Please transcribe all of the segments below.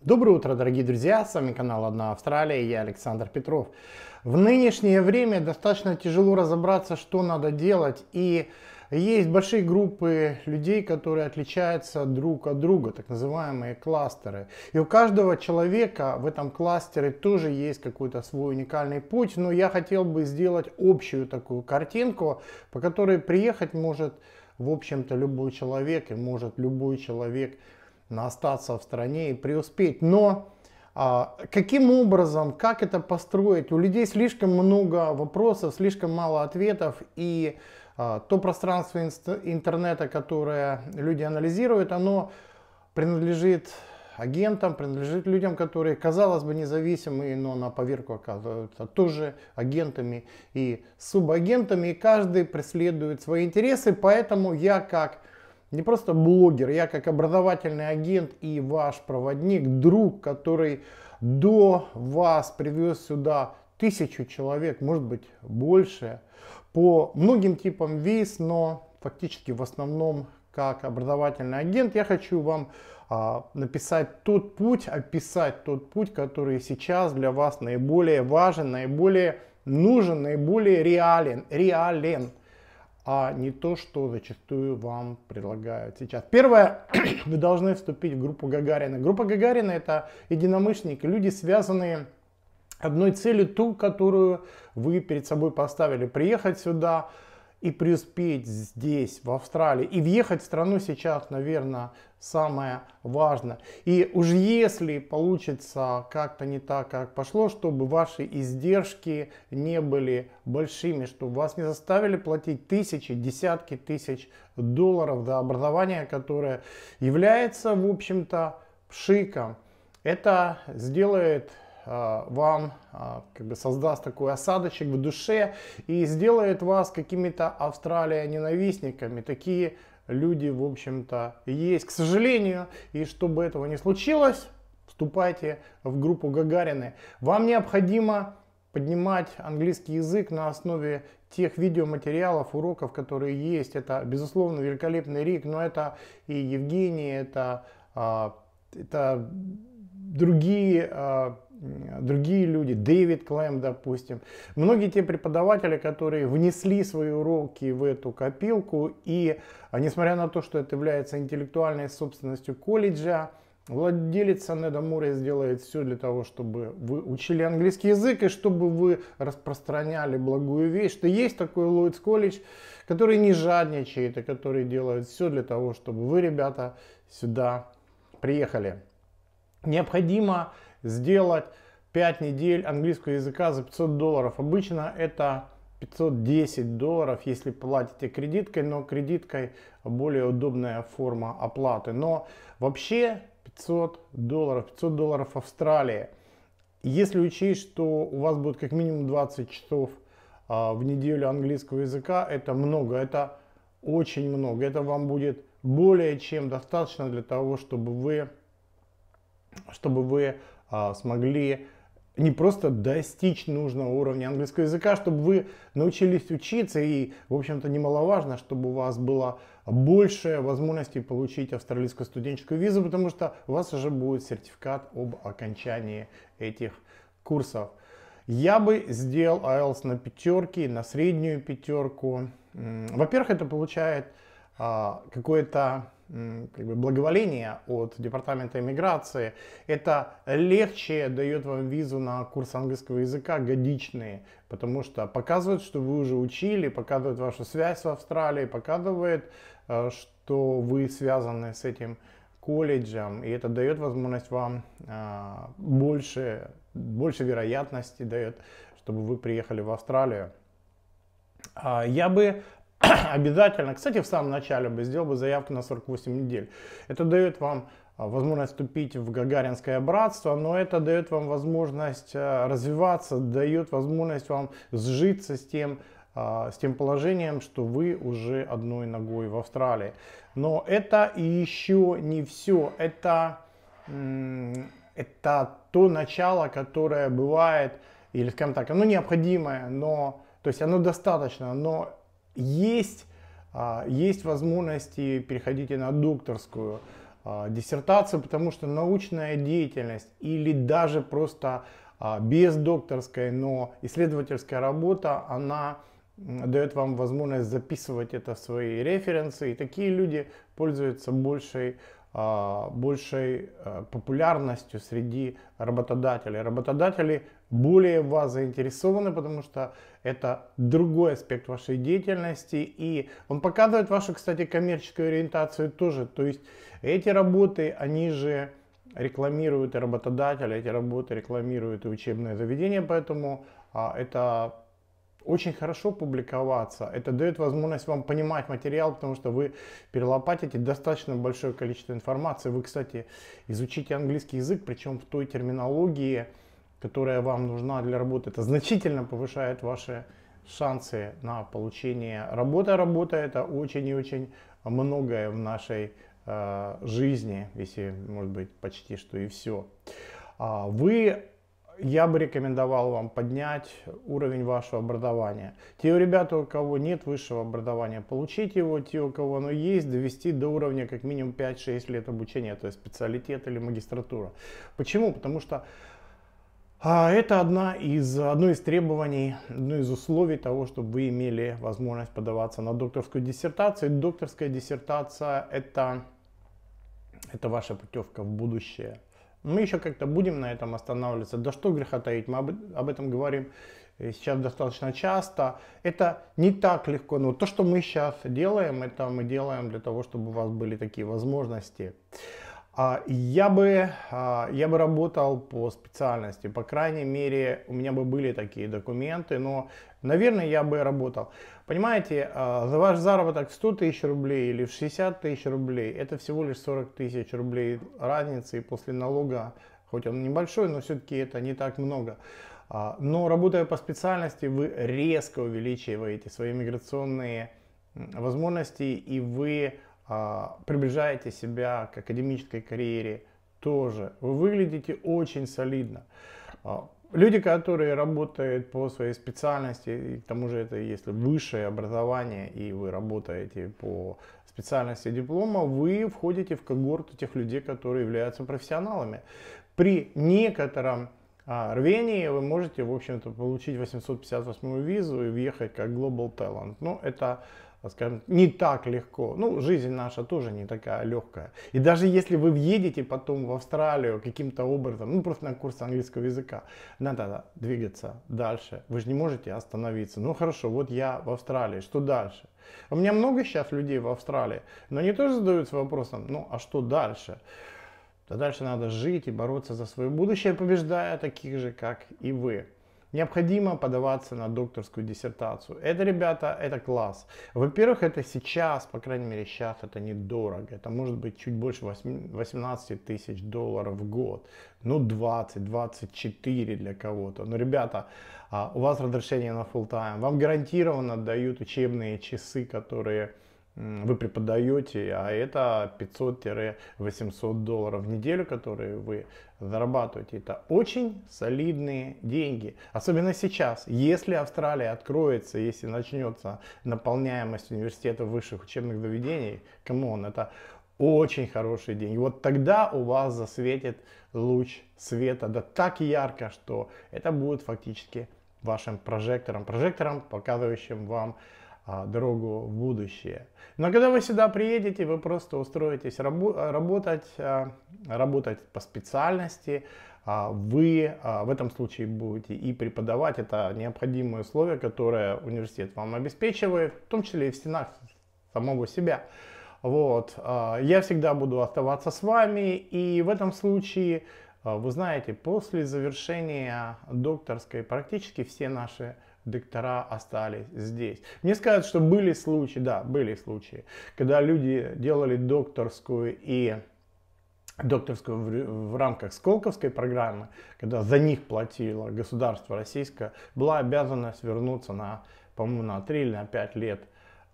Доброе утро, дорогие друзья! С вами канал Одна Австралия, я Александр Петров. В нынешнее время достаточно тяжело разобраться, что надо делать. И есть большие группы людей, которые отличаются друг от друга, так называемые кластеры. И у каждого человека в этом кластере тоже есть какой-то свой уникальный путь. Но я хотел бы сделать общую такую картинку, по которой приехать может, в общем-то, любой человек. И может любой человек остаться в стране и преуспеть. Но а, каким образом, как это построить? У людей слишком много вопросов, слишком мало ответов. И а, то пространство интернета, которое люди анализируют, оно принадлежит агентам, принадлежит людям, которые, казалось бы, независимые, но на поверку оказываются тоже агентами и субагентами. И каждый преследует свои интересы. Поэтому я как не просто блогер, я как образовательный агент и ваш проводник, друг, который до вас привез сюда тысячу человек, может быть больше, по многим типам виз, но фактически в основном как образовательный агент я хочу вам а, написать тот путь, описать тот путь, который сейчас для вас наиболее важен, наиболее нужен, наиболее реален. реален а не то, что зачастую вам предлагают сейчас. Первое, вы должны вступить в группу Гагарина. Группа Гагарина это единомышленники, люди, связанные одной целью, ту, которую вы перед собой поставили. Приехать сюда, и преуспеть здесь, в Австралии, и въехать в страну сейчас, наверное, самое важное. И уж если получится как-то не так, как пошло, чтобы ваши издержки не были большими, чтобы вас не заставили платить тысячи, десятки тысяч долларов за образование, которое является, в общем-то, пшиком, это сделает вам а, как бы создаст такой осадочек в душе и сделает вас какими-то Австралия ненавистниками. Такие люди, в общем-то, есть, к сожалению. И чтобы этого не случилось, вступайте в группу Гагарины. Вам необходимо поднимать английский язык на основе тех видеоматериалов, уроков, которые есть. Это, безусловно, великолепный Рик, но это и Евгений, это, а, это другие другие люди, Дэвид Клэм, допустим. Многие те преподаватели, которые внесли свои уроки в эту копилку, и а, несмотря на то, что это является интеллектуальной собственностью колледжа, Владелец Санеда Муре сделает все для того, чтобы вы учили английский язык и чтобы вы распространяли благую вещь, что есть такой Ллойдс колледж, который не жадничает и который делает все для того, чтобы вы, ребята, сюда приехали. Необходимо сделать 5 недель английского языка за 500 долларов. Обычно это 510 долларов, если платите кредиткой, но кредиткой более удобная форма оплаты. Но вообще 500 долларов, 500 долларов Австралии. Если учесть, что у вас будет как минимум 20 часов а, в неделю английского языка, это много, это очень много. Это вам будет более чем достаточно для того, чтобы вы, чтобы вы смогли не просто достичь нужного уровня английского языка, чтобы вы научились учиться и, в общем-то, немаловажно, чтобы у вас было больше возможностей получить австралийскую студенческую визу, потому что у вас уже будет сертификат об окончании этих курсов. Я бы сделал IELTS на пятерке, на среднюю пятерку. Во-первых, это получает а, какое-то как бы благоволение от департамента иммиграции. Это легче дает вам визу на курс английского языка годичные, потому что показывает, что вы уже учили, показывает вашу связь с Австралией, показывает, э, что вы связаны с этим колледжем, и это дает возможность вам э, больше, больше вероятности дает, чтобы вы приехали в Австралию. А, я бы обязательно, кстати, в самом начале бы сделал бы заявку на 48 недель. Это дает вам а, возможность вступить в Гагаринское братство, но это дает вам возможность а, развиваться, дает возможность вам сжиться с тем, а, с тем положением, что вы уже одной ногой в Австралии. Но это еще не все. Это, это то начало, которое бывает, или скажем так, оно необходимое, но, то есть оно достаточно, но есть, а, есть возможности, переходите на докторскую. а, диссертацию, потому что научная деятельность или даже просто а, без докторской, но исследовательская работа, она дает вам возможность записывать это в свои референсы. И такие люди пользуются большей, большей популярностью среди работодателей. Работодатели более в вас заинтересованы, потому что это другой аспект вашей деятельности. И он показывает вашу, кстати, коммерческую ориентацию тоже. То есть эти работы, они же рекламируют и работодатели, эти работы рекламируют и учебное заведение, поэтому а, это очень хорошо публиковаться. Это дает возможность вам понимать материал, потому что вы перелопатите достаточно большое количество информации. Вы, кстати, изучите английский язык, причем в той терминологии, которая вам нужна для работы. Это значительно повышает ваши шансы на получение работы. Работа это очень и очень многое в нашей Э, жизни, если, может быть, почти что и все. А, вы, я бы рекомендовал вам поднять уровень вашего образования. Те ребята, у кого нет высшего образования, получить его, те, у кого оно есть, довести до уровня как минимум 5-6 лет обучения, то есть специалитет или магистратура. Почему? Потому что а это одна из, одно из требований, одно из условий того, чтобы вы имели возможность подаваться на докторскую диссертацию. Докторская диссертация это это ваша путевка в будущее. Мы еще как-то будем на этом останавливаться. Да что греха таить, мы об, об этом говорим э, сейчас достаточно часто. Это не так легко, но то, что мы сейчас делаем, это мы делаем для того, чтобы у вас были такие возможности. А, я бы, а, я бы работал по специальности, по крайней мере, у меня бы были такие документы, но, наверное, я бы работал. Понимаете, а, за ваш заработок в 100 тысяч рублей или в 60 тысяч рублей, это всего лишь 40 тысяч рублей разницы, после налога, хоть он небольшой, но все-таки это не так много. Но работая по специальности, вы резко увеличиваете свои миграционные возможности, и вы приближаете себя к академической карьере тоже. Вы выглядите очень солидно. А, люди, которые работают по своей специальности, и к тому же это если высшее образование, и вы работаете по специальности диплома, вы входите в когорту тех людей, которые являются профессионалами. При некотором а, рвении вы можете, в общем-то, получить 858 визу и въехать как Global Talent. Но это скажем, не так легко. Ну, жизнь наша тоже не такая легкая. И даже если вы въедете потом в Австралию каким-то образом, ну, просто на курс английского языка, надо двигаться дальше. Вы же не можете остановиться. Ну, хорошо, вот я в Австралии, что дальше? У меня много сейчас людей в Австралии, но они тоже задаются вопросом, ну, а что дальше? Да дальше надо жить и бороться за свое будущее, побеждая таких же, как и вы необходимо подаваться на докторскую диссертацию. Это, ребята, это класс. Во-первых, это сейчас, по крайней мере сейчас, это недорого. Это может быть чуть больше 18 тысяч долларов в год. Ну, 20-24 для кого-то. Но, ребята, а, у вас разрешение на full time. Вам гарантированно дают учебные часы, которые вы преподаете, а это 500-800 долларов в неделю, которые вы зарабатываете. Это очень солидные деньги. Особенно сейчас. Если Австралия откроется, если начнется наполняемость университетов высших учебных заведений, come on, это очень хорошие деньги. Вот тогда у вас засветит луч света, да так ярко, что это будет фактически вашим прожектором, прожектором, показывающим вам дорогу в будущее. Но когда вы сюда приедете, вы просто устроитесь рабо работать, а, работать по специальности, а, вы в этом случае будете и преподавать, это необходимые условия, которые университет вам обеспечивает, в том числе и в стенах самого себя. Вот. Я всегда буду оставаться с вами, и в этом случае, вы знаете, после завершения докторской практически все наши доктора остались здесь. Мне скажут, что были случаи, да, были случаи, когда люди делали докторскую и докторскую в, в рамках Сколковской программы, когда за них платило государство российское, была обязанность вернуться на, по-моему, на 3 или на 5 лет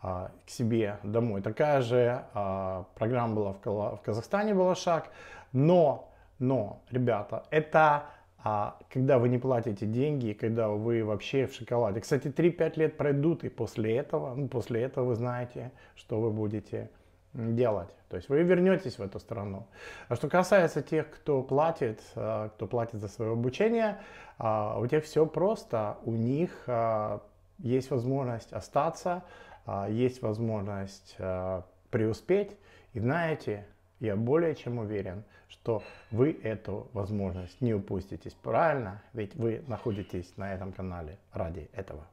а, к себе домой. Такая же а, программа была в, в Казахстане, была шаг, но, но, ребята, это а когда вы не платите деньги, когда вы вообще в шоколаде. Кстати, 3-5 лет пройдут, и после этого, ну, после этого вы знаете, что вы будете делать. То есть вы вернетесь в эту страну. А что касается тех, кто платит, э, кто платит за свое обучение, э, у тех все просто. У них э, есть возможность остаться, есть возможность преуспеть. И знаете, я более чем уверен, что вы эту возможность не упуститесь. Правильно? Ведь вы находитесь на этом канале ради этого.